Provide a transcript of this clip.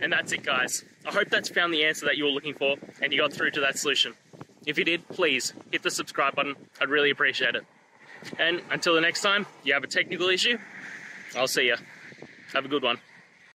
And that's it, guys. I hope that's found the answer that you were looking for and you got through to that solution. If you did, please hit the subscribe button. I'd really appreciate it. And until the next time you have a technical issue, I'll see you. Have a good one.